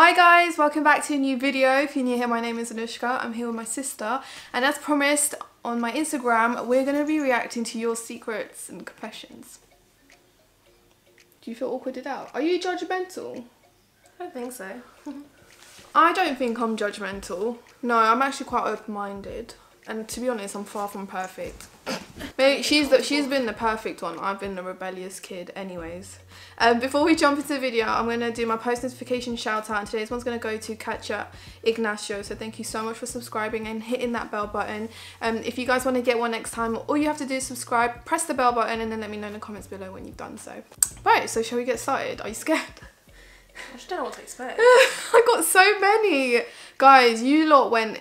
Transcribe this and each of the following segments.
Hi guys, welcome back to a new video. If you're new here, my name is Anoushka. I'm here with my sister and as promised on my Instagram, we're going to be reacting to your secrets and confessions. Do you feel awkwarded out? Are you judgmental? I don't think so. I don't think I'm judgmental. No, I'm actually quite open-minded. And to be honest, I'm far from perfect. Maybe she's the, she's been the perfect one. I've been the rebellious kid, anyways. Um, before we jump into the video, I'm gonna do my post notification shout out. And today's one's gonna go to Katja Ignacio. So thank you so much for subscribing and hitting that bell button. Um, if you guys want to get one next time, all you have to do is subscribe, press the bell button, and then let me know in the comments below when you've done so. Right. So shall we get started? Are you scared? I just don't know what to expect. I got so many. Guys, you lot went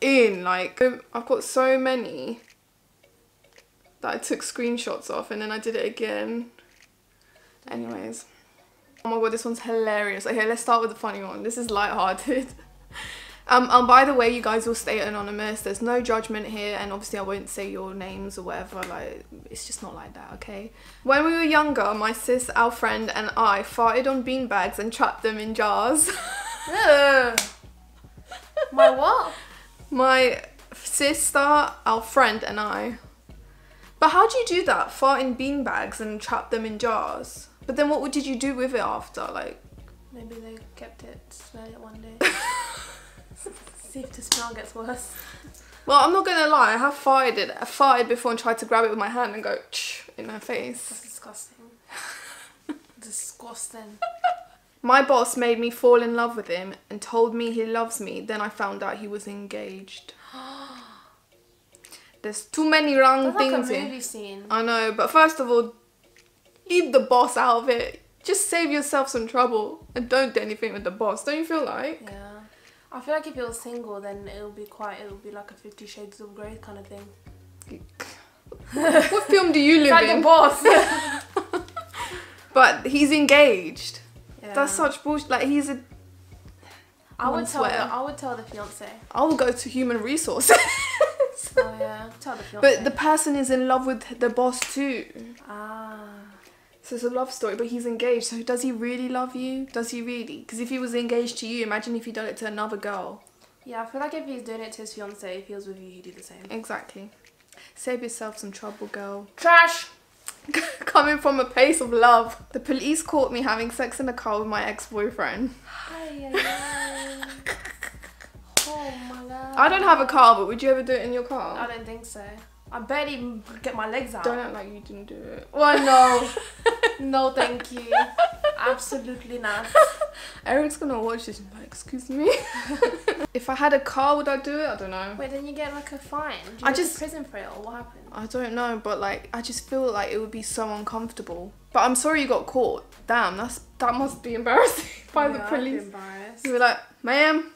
in. Like, I've got so many that I took screenshots of and then I did it again. Anyways. Oh my god, this one's hilarious. Okay, let's start with the funny one. This is light-hearted. Um, and by the way, you guys will stay anonymous. There's no judgment here, and obviously I won't say your names or whatever. Like, it's just not like that, okay? When we were younger, my sis, our friend, and I farted on beanbags and trapped them in jars. My what? my sister, our friend, and I. But how do you do that? Fart in beanbags and trap them in jars? But then what did you do with it after? Like, Maybe they kept it, smelled it one day. See if the smell gets worse. well, I'm not gonna lie. I have farted it. I farted before and tried to grab it with my hand and go in her face. That's disgusting. disgusting. My boss made me fall in love with him and told me he loves me. Then I found out he was engaged. There's too many wrong That's like a things movie scene. I know, but first of all, leave the boss out of it. Just save yourself some trouble and don't do anything with the boss. Don't you feel like? Yeah. I feel like if you're single, then it'll be quite, it'll be like a Fifty Shades of Grey kind of thing. what film do you live Like the in? boss. But he's engaged. Yeah. That's such bullshit. Like he's a. I would tell. The. I would tell the fiance. I will go to human resources. Oh yeah, tell the fiance. but the person is in love with the boss too. ah. So it's a love story, but he's engaged. So does he really love you? Does he really? Because if he was engaged to you, imagine if he done it to another girl. Yeah, I feel like if he's doing it to his fiance, if he was with you, he'd do the same. Exactly. Save yourself some trouble, girl. Trash. Coming from a place of love. The police caught me having sex in a car with my oh my god. I don't have a car, but would you ever do it in your car? I don't think so. I barely get my legs out. Don't act like you didn't do it. Well, no. no, thank you. Absolutely not. Eric's gonna watch this and be like, excuse me. if I had a car, would I do it? I don't know. Wait, then you get like a fine. I just- prison for it or what happened? I don't know, but like, I just feel like it would be so uncomfortable. But I'm sorry you got caught. Damn, that's that must be embarrassing by the Yeah, be police. embarrassed. You were like, ma'am,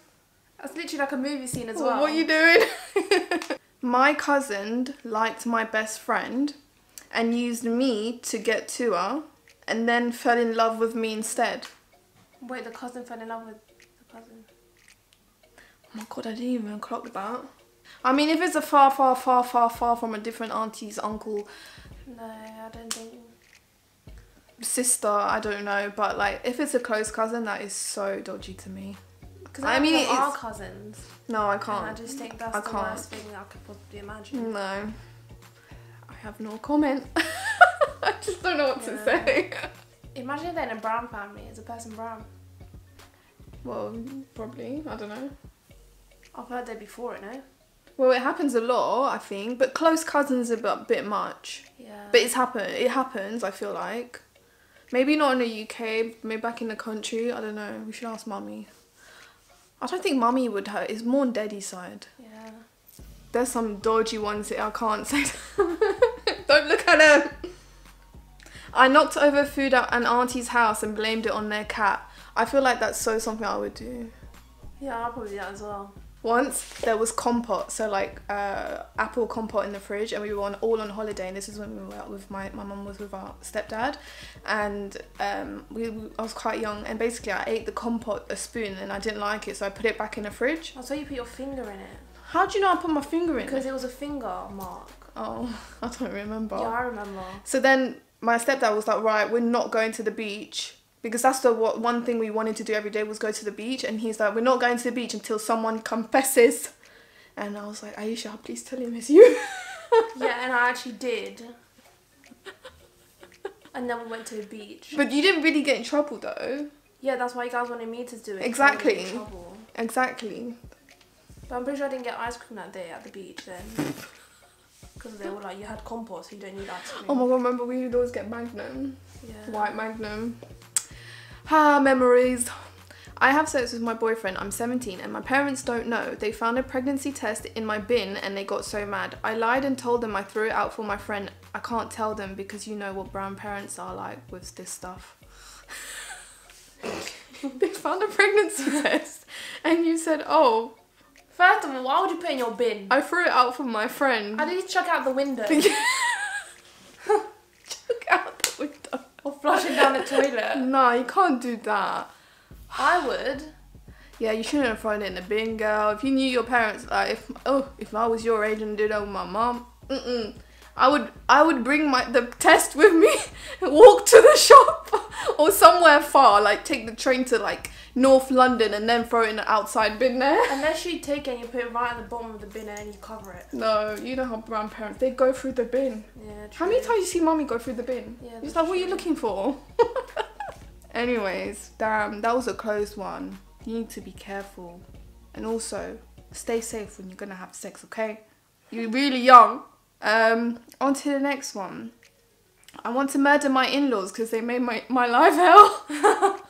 That's literally like a movie scene as Well. What are you doing? my cousin liked my best friend and used me to get to her and then fell in love with me instead. Wait, the cousin fell in love with the cousin. Oh my god, I didn't even clock that. I mean, if it's a far, far, far, far, far from a different auntie's uncle, No, I don't think. sister, I don't know, but like if it's a close cousin, that is so dodgy to me. Because I I mean, it's- cousins. No, I can't. I just think that's I the can't. worst thing I could possibly imagine. No. I have no comment. I just don't know what to say. Imagine if they're in a brown family. Is a person brown? Well, probably. I don't know. I've heard that before, you know? Well, it happens a lot, I think, but close cousins are a bit, bit much. Yeah. But it's happen. It happens. I feel like, maybe not in the UK, maybe back in the country. I don't know. We should ask mummy. I don't think mummy would hurt. It's more on daddy's side. yeah. There's some dodgy ones that I can't say. don't look at them. I knocked over food at an auntie's house and blamed it on their cat. I feel like that's so something I would do. Yeah, I'll probably do that as well. Once there was compote, so like uh, apple compote in the fridge, and we were on, all on holiday. And this is when we were out with my my mum was with our stepdad, and um, we, I was quite young, and basically I ate the compote a spoon, and I didn't like it, so I put it back in the fridge. Oh, so you put your finger in it? How do you know I put my finger in? It? Because it? it was a finger mark. Oh, I don't remember. Yeah, I remember. So then my stepdad was like, right, we're not going to the beach because that's the what, one thing we wanted to do every day was go to the beach. And he's like, we're not going to the beach until someone confesses. And I was like, Aisha, please tell him it's you. yeah, and I actually did. And then we went to the beach. but you didn't really get in trouble though. Yeah, that's why you guys wanted me to do it Exactly. wouldn't get in trouble. Exactly. But I'm pretty sure I didn't get ice cream that day at the beach then. Because they were like, you had compost, so you don't need ice cream. Oh my god, remember we would always get Magnum. yeah. White Magnum. Ah, memories. I have sex with my boyfriend. I'm 17 and my parents don't know. They found a pregnancy test in my bin and they got so mad. I lied and told them I threw it out for my friend. I can't tell them because you know what brown parents are like with this stuff. they found a pregnancy test and you said, "Oh, First of all, why would you put it in your bin? I threw it out for my friend." I did chuck it out the window Chuck out the window. or flush it down the toilet. No, you can't do that. I would. Yeah, you shouldn't have thrown it in the bin, girl. If you knew your parents, like, if oh, if I was your age and did that with my mom, mm I would, I would bring my the test with me, and walk to the shop or somewhere far, like take the train to like North London and then throw it in the outside bin there. Unless you take it and you put it right at the bottom of the bin and then you cover it. No, you know how brown parents they go through the bin. Yeah, How many times you see mommy go through the bin? Yeah, It's like, what are you looking for? Anyways, damn, that was a closed one. You need to be careful. And also, stay safe when you're gonna have sex, okay? You're really young. Um, on to the next one. I want to murder my in-laws because they made my, my life hell.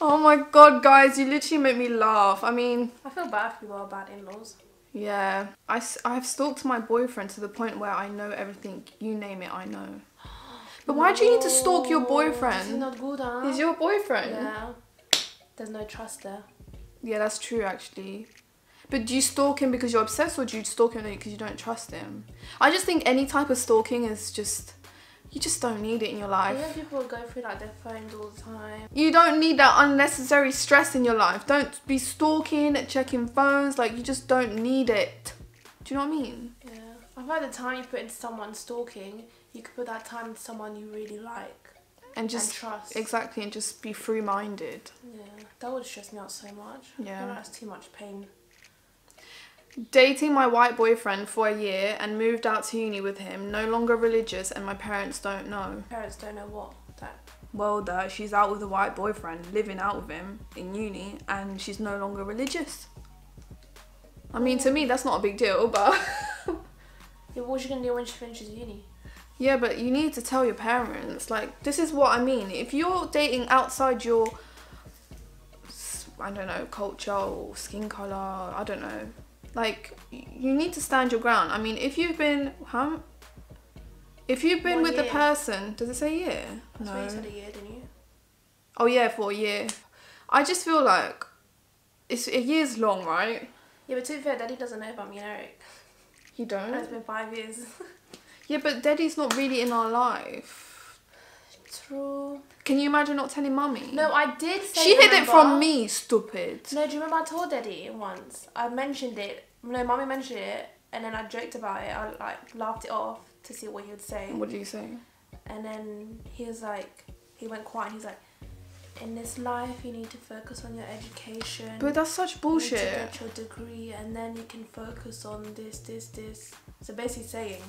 oh my god, guys, you literally make me laugh. I mean, I feel bad for who are bad in-laws. yeah, I, I've stalked my boyfriend to the point where I know everything. You name it, I know. But why do you need to stalk your boyfriend? not good, huh? He's your boyfriend. Yeah. There's no trust there. Yeah, that's true actually. But do you stalk him because you're obsessed or do you stalk him because you don't trust him? I just think any type of stalking is just you just don't need it in your life. You know people go through like their phones all the time. You don't need that unnecessary stress in your life. Don't be stalking, checking phones, like you just don't need it. Do you know what I mean? Yeah. I like the time you put into someone stalking, you could put that time into someone you really like And just and trust. exactly and just be free minded. yeah. That would stress me out so much. Yeah. That's too much pain. Dating my white boyfriend for a year and moved out to uni with him, no longer religious and my parents don't know. Parents don't know what that. well that she's out with a white boyfriend, living out with him in uni, and she's no longer religious. I mean, to me, that's not a big deal, but Yeah, what's she gonna do when she finishes uni? yeah, but you need to tell your parents. Like, this is what I mean. If you're dating outside your, I don't know, culture or skin color, I don't know, like, you need to stand your ground. I mean, if you've been, huh? If you've been One with the person, does it say year? That's what you said a year, didn't you? Oh yeah, for a year. I just feel like it's a year's long, right? Yeah, but to be fair, Daddy doesn't know about me and Eric. You And it's don't. been five years. Yeah, but Daddy's not really in our life. True. Can you imagine not telling mummy? No, I did say. she hid it remember- from me, stupid. No, do you remember I told Daddy once? I mentioned it. No, Mummy mentioned it, and then I joked about it. I like laughed it off to see what he would say, What do you say? and then he was like, he went quiet. and He's like, in this life, you need to focus on your education. But that's such You need bullshit. to get your degree, and then you can focus on this, this, this. So basically saying,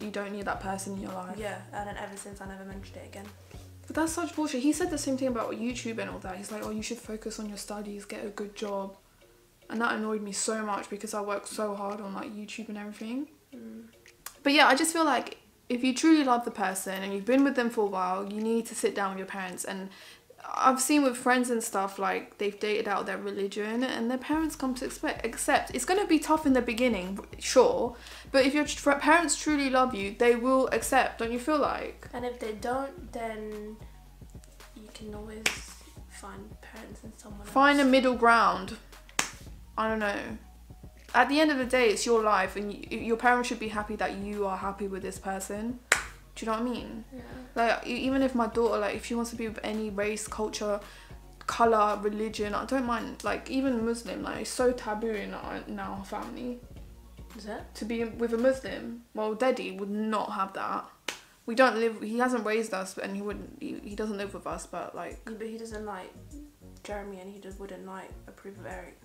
You don't need that person in your life. yeah. And then ever since, I never mentioned it again. But that's such bullshit. He said the same thing about YouTube and all that. He's like, oh, you should focus on your studies, get a good job. And that annoyed me so much because I worked so hard on like YouTube and everything. Mm. But yeah, I just feel like if you truly love the person and you've been with them for a while, you need to sit down with your parents. And I've seen with friends and stuff like they've dated out their religion and their parents come to expect accept. It's going to be tough in the beginning, sure, but if your tr- parents truly love you, they will accept. Don't you feel like? And if they don't, then you can always find parents in someone Find a middle ground. I don't know. At the end of the day, it's your life, and you, your parents should be happy that you are happy with this person. Do you know what I mean? Yeah. Like even if my daughter, like if she wants to be with any race, culture, color, religion, I don't mind. Like even Muslim, like it's so taboo in our, in our family Is it? to be with a Muslim. Well, Daddy would not have that. we don't live. He hasn't raised us, and he wouldn't. He, he doesn't live with us, but like But he doesn't like Jeremy, and he just wouldn't like approve of Eric.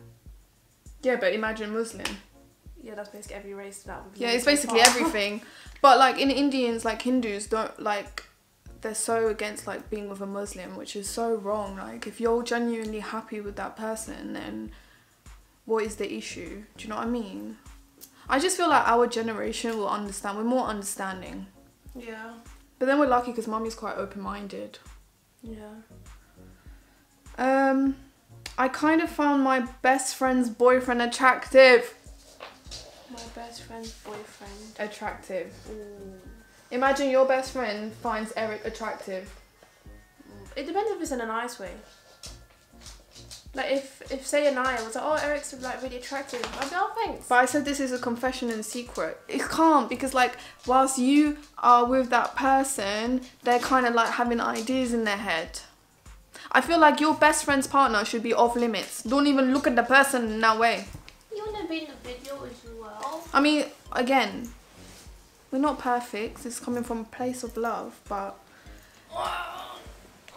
yeah. But imagine Muslim. Yeah, that's basically every race that. we've Yeah, it's basically far. everything. But like in Indians, like Hindus don't like they're so against like being with a Muslim, which is so wrong. Like if you're genuinely happy with that person, then what is the issue? Do you know what I mean? I just feel like our generation will understand. We're more understanding. Yeah. But then we're lucky because mommy's quite open minded. Yeah. Um, I kind of found my best friend's boyfriend attractive. My best friend's boyfriend. Attractive. Ooh. Imagine your best friend finds Eric attractive. It depends if it's in a nice way. Like if if say Anaya was like, oh Eric's like really attractive, I'd be oh thanks. But I said this is a confession in secret. It can't because like whilst you are with that person, they're kind of like having ideas in their head. I feel like your best friend's partner should be off limits. Don't even look at the person in that way. You wanna be in the video as well? I mean, again, we're not perfect. It's coming from a place of love, but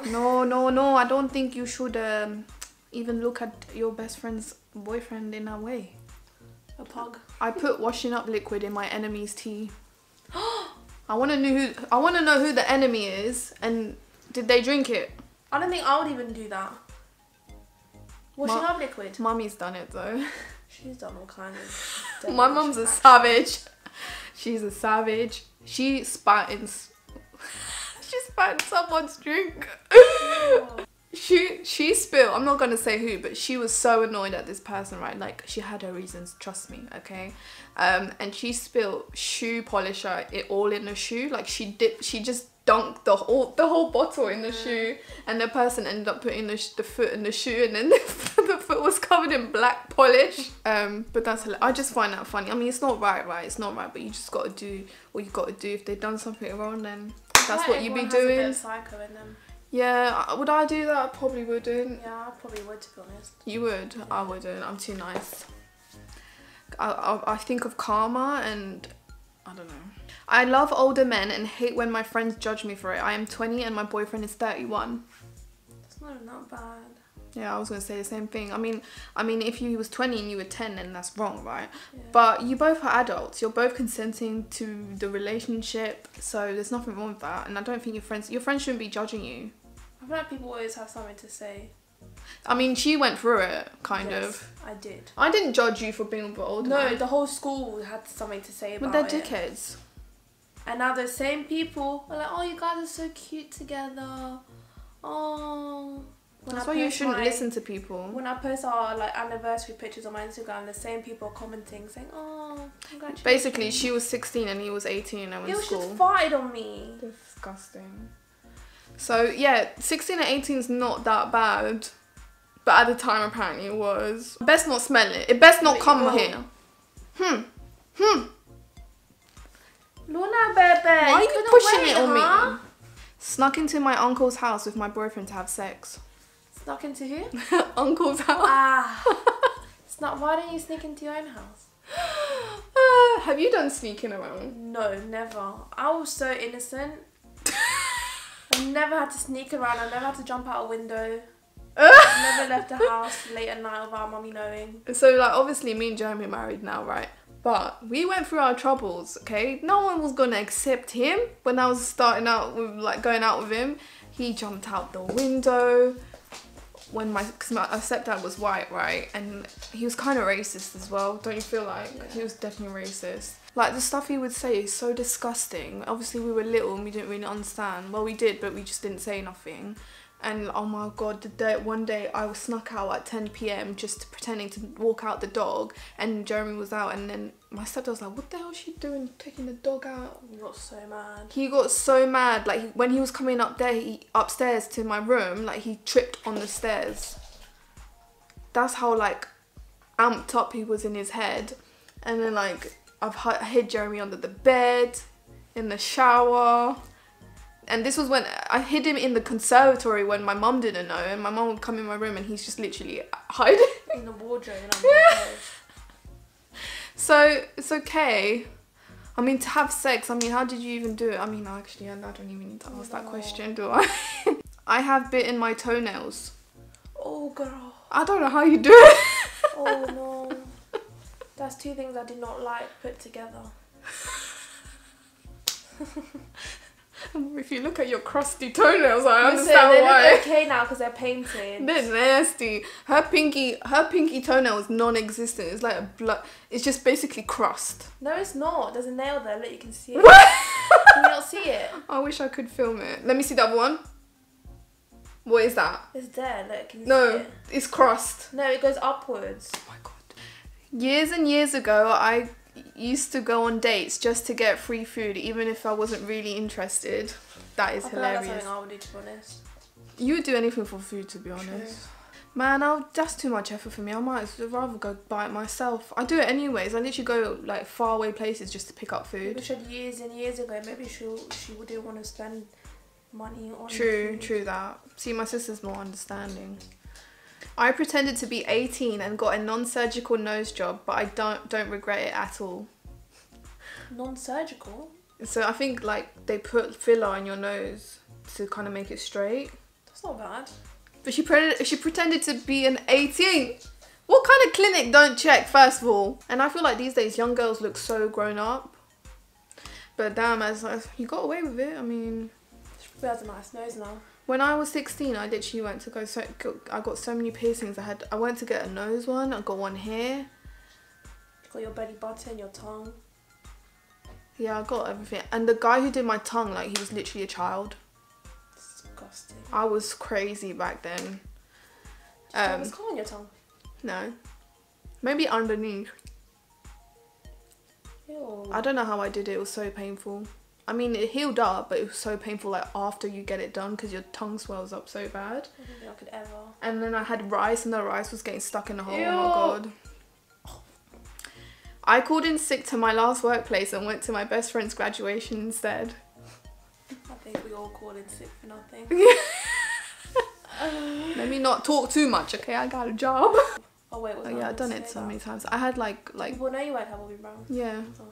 no, no, no. I don't think you should um, even look at your best friend's boyfriend in that way. A pug. I put washing up liquid in my enemy's tea. I want to know who I want to know who the enemy is and did they drink it? I don't think I would even do that. Washing Ma- up liquid. Mummy's done it though. She's done all kinds of. My mum's a savage. She's a savage. She spat in. she spat in someone's drink. she she spilled. I'm not gonna say who, but she was so annoyed at this person, right? Like she had her reasons. Trust me, okay. Um, and she spilled shoe polisher it all in the shoe. Like she dipped. She just dunked the whole the whole bottle in the shoe, and the person ended up putting the, sh- the foot in the shoe, and then the, the foot was covered in black polish. Um, but that's I just find that funny. I mean, it's not right, right? It's not right, but you just got to do what you got to do. If they've done something wrong, then that's what you'd be Everyone has a bit doing. psycho in them. Yeah, would I do that? I probably wouldn't. Yeah, I probably would to be honest. You would. I wouldn't. I'm too nice. I, I, I think of karma and I don't know. I love older men and hate when my friends judge me for it. I am 20 and my boyfriend is 31. It's not that bad. Yeah, I was gonna say the same thing. I mean, I mean, if you was 20 and you were 10, then that's wrong, right? Yeah. But you both are adults. You're both consenting to the relationship, so there's nothing wrong with that. And I don't think your friends, your friends shouldn't be judging you. I feel like people always have something to say. I mean, she went through it, kind Yes, of. I did. I didn't judge you for being older No, the whole school had something to say about it. But they're it. dickheads. And now those same people are like, oh, you guys are so cute together. Oh. When That's I why you shouldn't my- listen to people. When I post our like anniversary pictures on my Instagram, the same people are commenting saying, "Oh, congratulations." Basically, she was 16 and he was 18 and it in was school. just farted on me. Disgusting. So yeah, 16 and 18 is not that bad, but at the time apparently it was. Best not smell it. It best not But come here. Hmm. Hmm. Luna, baby. Why are you pushing wait, it on huh? me? Snuck into my uncle's house with my boyfriend to have sex. Snuck into who? uncle's house. ah. Snuck. Why don't you sneak into your own house? Uh, have you done sneaking around? No, never. I was so innocent. I never had to sneak around. I never had to jump out a window. I never left the house late at night without mommy knowing. So like obviously me and Jeremy are married now, right? But we went through our troubles, okay? No one was gonna accept him when I was starting out with like going out with him. He jumped out the window when my because my stepdad was white, right? And he was kind of racist as well. Don't you feel like Yeah. he was definitely racist? Like the stuff he would say is so disgusting. Obviously we were little and we didn't really understand. Well, we did, but we just didn't say nothing. And oh my god, the day one day I was snuck out at 10 p.m. just pretending to walk out the dog, and Jeremy was out, and then my stepdad was like, "What the hell is she doing, taking the dog out?" he got so mad. He got so mad, like when he was coming up there, he, upstairs to my room, like he tripped on the stairs. That's how like amped up he was in his head, and then like I've hi- hid Jeremy under the bed, in the shower. And this was when I hid him in the conservatory when my mom didn't know, and my mom would come in my room and he's just literally hiding. In the wardrobe and I'm like, oh. So it's okay. I mean, to have sex, I mean, how did you even do it? I mean, actually, I don't even need to ask that question, do I? I have bitten my toenails. Oh, girl. I don't know how you do it. Oh, no. That's two things I did not like put together. if you look at your crusty toenails, I Listen, understand they why. look okay now because they're painted. They're nasty. Her pinky, her pinky toenail is non-existent. It's like a blood. It's just basically crust. No, it's not. There's a nail there. Look, you can see it. Can you not see it? I wish I could film it. Let me see the other one. What is that? It's there. Look, can you see No, it? it's crust. No, it goes upwards. Oh my god. Years and years ago, I used to go on dates just to get free food, even if I wasn't really interested. That is I feel like that's hilarious. something I would do, to be honest. You would do anything for food, to be honest. Man, I'll, that's too much effort for me. I might rather go buy it myself. I do it anyways. I literally go like far away places just to pick up food. she had years and years ago. Maybe she she didn't want to spend money on. True, food. true that. See, my sister's more understanding. I pretended to be 18 and got a non-surgical nose job, but I don't don't regret it at all. Non-surgical. So I think like they put filler in your nose to kind of make it straight. That's not bad. But she pre- she pretended to be an 18. What kind of clinic don't check first of all? And I feel like these days young girls look so grown up. But damn, as, as you got away with it. I mean, She has a nice nose now. When I was 16, I literally went to go. So I got so many piercings. I had. I went to get a nose one. I got one here. You got your belly button, your tongue. Yeah, I got everything. And the guy who did my tongue, like he was literally a child. Disgusting. I was crazy back then. Um, Um, What's on your tongue? no. Maybe underneath. Ew. I don't know how I did it. It was so painful. I mean, it healed up, but it was so painful. Like after you get it done, because your tongue swells up so bad. I don't think I could ever. And then I had rice, and the rice was getting stuck in the hole. Oh my god. I called in sick to my last workplace and went to my best friend's graduation instead. I think we all called in sick for nothing. Let me not talk too much, okay? I got a job. Oh wait, Oh, yeah, I've done it so that? many times. I had like like People know you work at Bobbi Brown. yeah. So,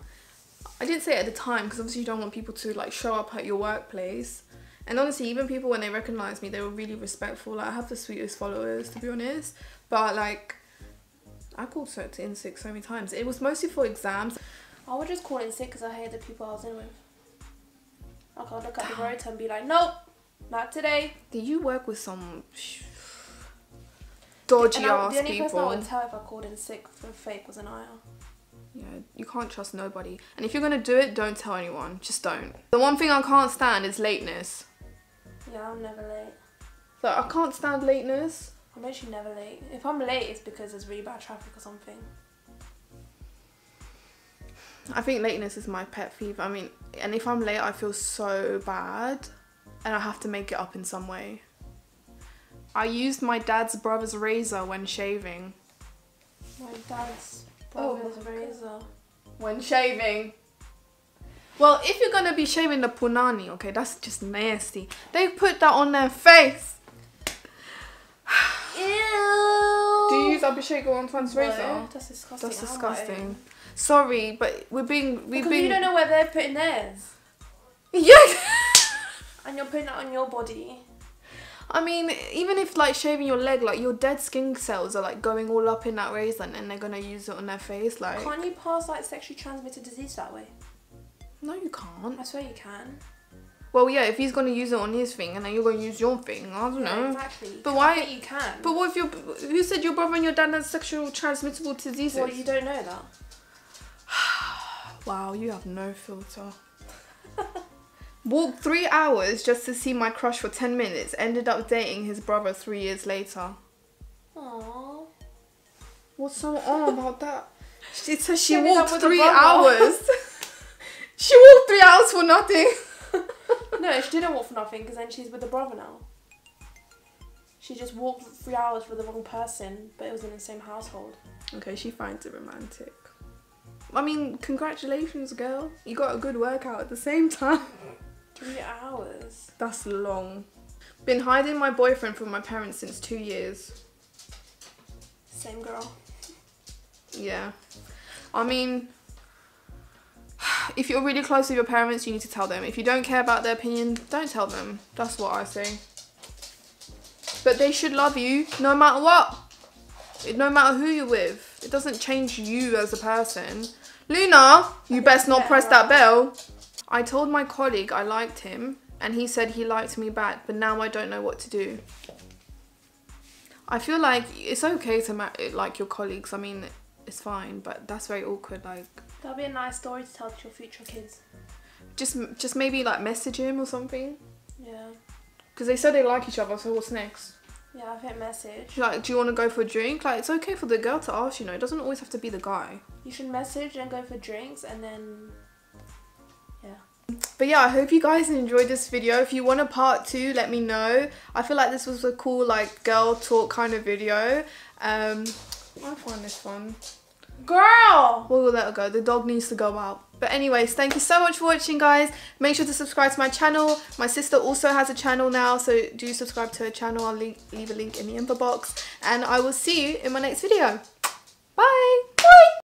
I didn't say it at the time because obviously you don't want people to like show up at your workplace. And honestly, even people when they recognized me, they were really respectful. Like I have the sweetest followers, to be honest. But like, I called so in sick so many times. It was mostly for exams. I would just call in sick because I hated the people I was in with. Like I'd look at the rota and be like, nope, not today. Did you work with some dodgy and I, ass the only person I would tell if I called in sick for fake was Anaya. Yeah, you can't trust nobody. And if you're gonna do it, don't tell anyone. Just don't. The one thing I can't stand is lateness. Yeah, I'm never late. So I can't stand lateness. I'm actually never late. If I'm late, it's because there's really bad traffic or something. I think lateness is my pet peeve. I mean, and if I'm late, I feel so bad, and I have to make it up in some way. I used my dad's brother's razor when shaving. My dad's Oh, razor. When shaving. Well, if you're gonna be shaving the punani, okay, that's just nasty. They put that on their face. Ew. Do you use Abhishek Onefan's No, razor? That's disgusting. That's I have my own. disgusting. Sorry, but we're being we've Because been you don't know where they're putting theirs, yeah. and you're putting it on your body. I mean, even if like shaving your leg, like your dead skin cells are like going all up in that razor, and they're gonna use it on their face. Like, Can't you pass like sexually transmitted disease that way? no, you can't. I swear you can. Well, yeah, if he's gonna use it on his thing, and then you're gonna use your thing, I don't Yeah, know. exactly. But why- you can. But what if your who said your brother and your dad had sexual transmittable diseases? well, you don't know that. Wow, you have no filter. Walked three hours just to see my crush for ten minutes. Ended up dating his brother three years later. Aww. What's so on about that? She says she walked three hours. she walked three hours for nothing. No, she didn't walk for nothing because then she's with the brother now. She just walked three hours for the wrong person, but it was in the same household. Okay, she finds it romantic. I mean, congratulations, girl. You got a good workout at the same time. Three hours. That's long. Been hiding my boyfriend from my parents since two years. Same girl. Yeah. I mean, if you're really close with your parents, you need to tell them. If you don't care about their opinion, don't tell them. That's what I say. But they should love you no matter what. No matter who you're with. It doesn't change you as a person. Luna, you best not press that bell. I told my colleague I liked him and he said he liked me back, but now I don't know what to do. I feel like it's okay to like your colleagues. I mean, it's fine, but that's very awkward. Like, That'll be a nice story to tell to your future kids. just just maybe like message him or something. Yeah. Because they said they like each other. So what's next? Yeah, I think message. Like, do you want to go for a drink? Like, it's okay for the girl to ask. You know, it doesn't always have to be the guy. You should message and go for drinks and then. But yeah, I hope you guys enjoyed this video. If you want a part two, let me know. I feel like this was a cool like girl talk kind of video. Um, I find this fun. Girl! We'll let her go. The dog needs to go out. But anyways, thank you so much for watching, guys. Make sure to subscribe to my channel. My sister also has a channel now, so do subscribe to her channel. I'll leave a link in the info box. And I will see you in my next video. Bye! Bye!